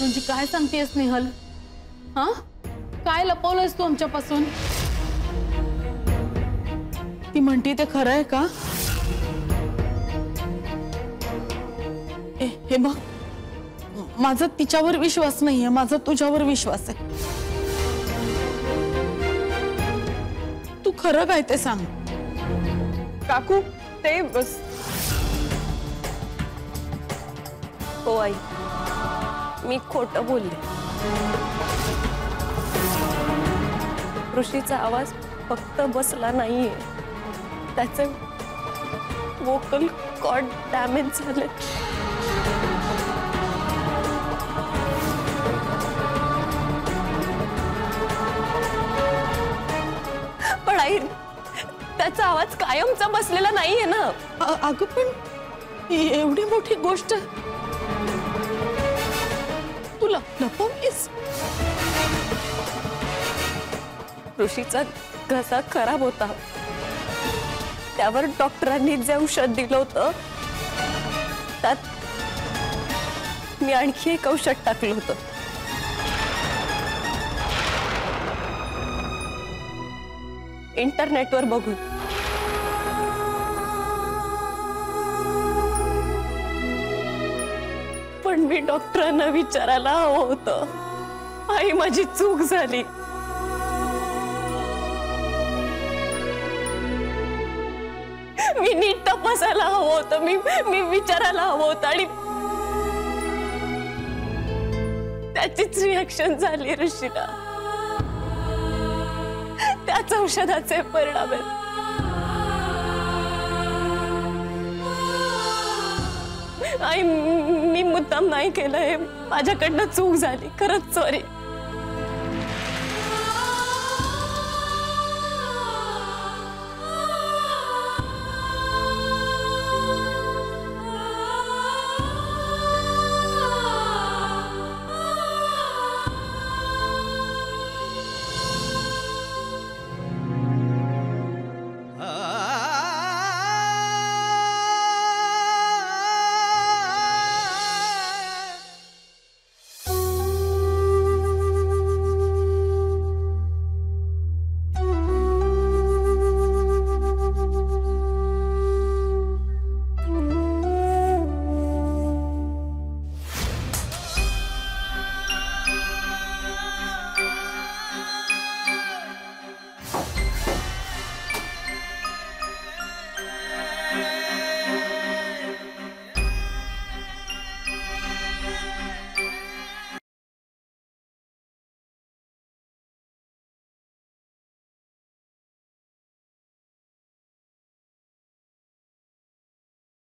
म्हणजे काय सांगतेस नेहल? हा? काय लपवलंयस तू आमच्यापासून? ती म्हणते ते खरं आहे का? ए, हे बघ. माझा तिच्यावर विश्वास नाहीये माझा तुझ्यावर विश्वास आहे. तू खरं काय ते सांग? काकू ते बस. हो आई. मी खोटं बोलले. ऋषीचा आवाज़ फक्त बसला नाहीये. त्याचे वोकल कॉर्ड डॅमेज झाले. पण आई, त्याचा आवाज़ कायमचा बसलेला नाहीये ना. अगं पण एवढी मोठी गोष्ट तुला लपवलीस ऋषीचा घसा खराब होता. त्यावर डॉक्टरांनी जे औषध दिलं होतं, त्यात मी आणखी एक औषध टाकलं होतं. इंटरनेटवर बघून. पण मी डॉक्टरांना विचारायला हवं होतं. आई माझी चूक झाली. मी नीट तपासायला हवं होतं. मी मी विचारायला हवं होतं आणि त्याचीच रिॲक्शन झाली ऋषीला. त्याच औषधाचे परिणाम आहेत. आई मी मुद्दाम नाही केलं हे माझ्याकडनं चूक झाली. खरंच सॉरी